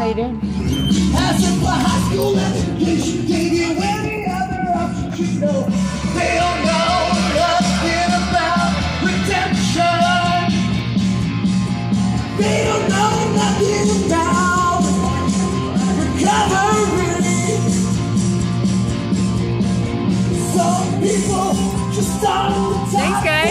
How you doing? Passing for high school education gave you any other options you know. They don't know nothing about redemption. They don't know nothing about recovery. Some people just start to Thanks, guys.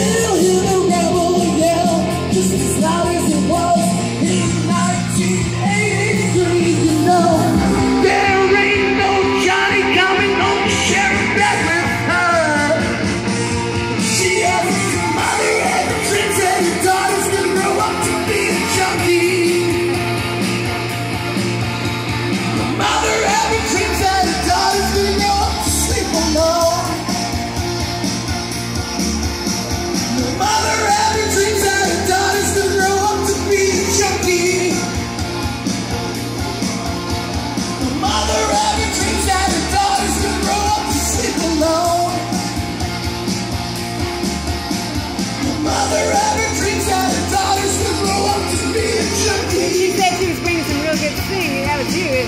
Tell you.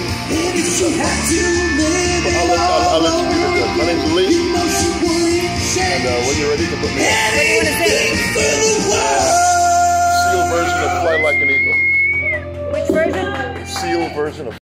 And if she had to live it all over again, my name's Lee. You know she wouldn't. And uh, when you're ready to put me anything in. for the world. Seal version of Fly Like an Eagle. Which version? Seal version of.